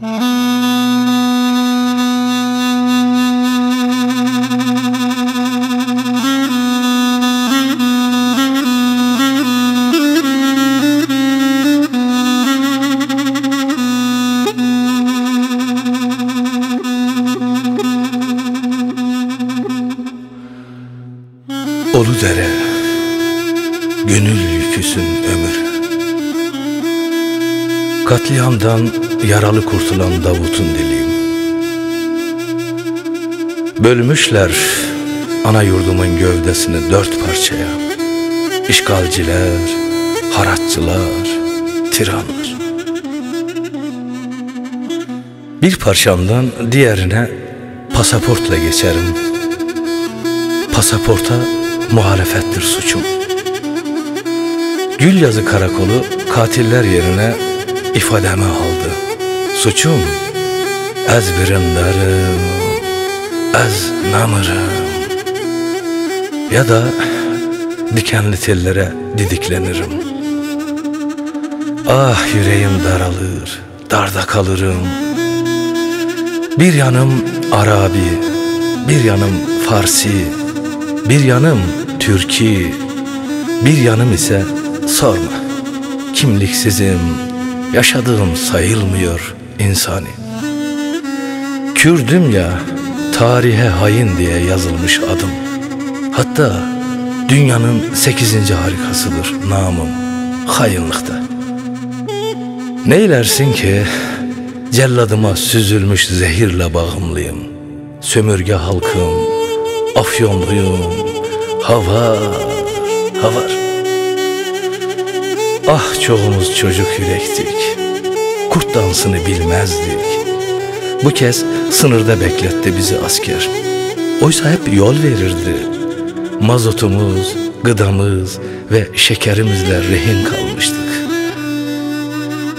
Olu dere, gönül yüküsün ömür. Katliamdan yaralı kurtulan Davut'un diliyim. Bölmüşler ana yurdumun gövdesini dört parçaya. İşgalciler, haratçılar, tiranlar. Bir parçamdan diğerine pasaportla geçerim. Pasaporta muhalefettir suçum. Gül yazı karakolu katiller yerine ifademi aldı. Suçum ez birinderim, ez namırım. Ya da dikenli tellere didiklenirim. Ah yüreğim daralır, darda kalırım. Bir yanım Arabi, bir yanım Farsi, bir yanım Türki, bir yanım ise sorma. Kimliksizim, yaşadığım sayılmıyor insani. Kürdüm ya, tarihe hain diye yazılmış adım. Hatta dünyanın sekizinci harikasıdır namım, hainlikte. Neylersin ki celladıma süzülmüş zehirle bağımlıyım. Sömürge halkım, Afyonluyum, hava, havar. Ah çoğumuz çocuk yürektik, kurt dansını bilmezdik. Bu kez sınırda bekletti bizi asker. Oysa hep yol verirdi. Mazotumuz, gıdamız ve şekerimizle rehin kalmıştık.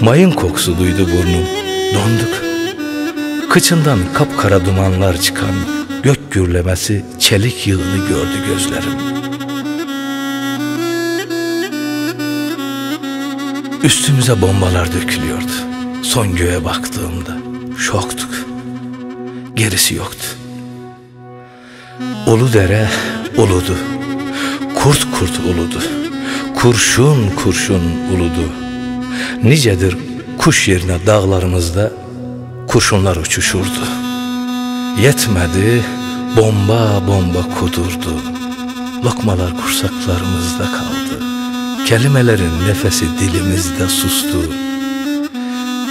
Mayın kokusu duydu burnum, donduk. Kıçından kapkara dumanlar çıkan gök gürlemesi çelik yığını gördü gözlerim. Üstümüze bombalar dökülüyordu. Son göğe baktığımda şoktuk. Gerisi yoktu. Ulu dere uludu. Kurt kurt uludu. Kurşun kurşun uludu. Nicedir kuş yerine dağlarımızda kurşunlar uçuşurdu. Yetmedi bomba bomba kudurdu. Lokmalar kursaklarımızda kaldı. Kelimelerin nefesi dilimizde sustu.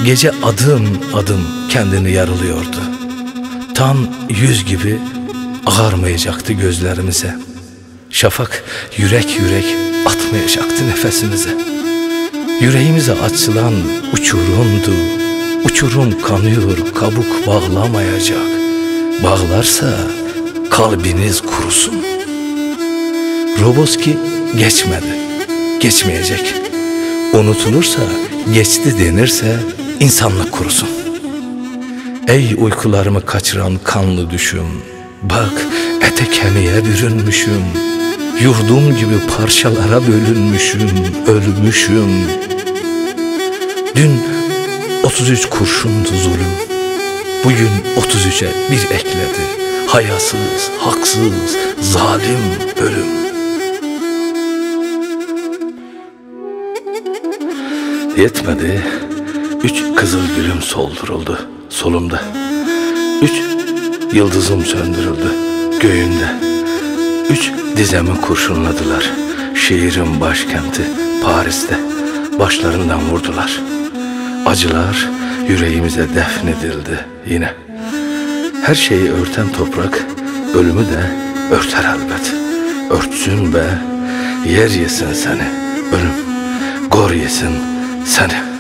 Gece adım adım kendini yarılıyordu. Tam yüz gibi ağarmayacaktı gözlerimize. Şafak yürek yürek atmayacaktı nefesimize. Yüreğimize açılan uçurumdu. Uçurum kanıyor, kabuk bağlamayacak. Bağlarsa kalbiniz kurusun. Roboski geçmedi, geçmeyecek. Unutulursa, geçti denirse insanlık kurusun. Ey uykularımı kaçıran kanlı düşüm, bak ete kemiğe bürünmüşüm. Yurdum gibi parçalara bölünmüşüm, ölmüşüm. Dün 33 kurşundu zulüm. Bugün 33'e bir ekledi. Hayasız, haksız, zalim ölüm. Yetmedi. Üç kızıl gülüm solduruldu solumda. Üç yıldızım söndürüldü göğünde. Üç dizemi kurşunladılar. Şehrin başkenti Paris'te. Başlarından vurdular. Acılar yüreğimize defnedildi yine. Her şeyi örten toprak ölümü de örter elbet. Örtsün be, yer yesin seni ölüm, gor yesin seni.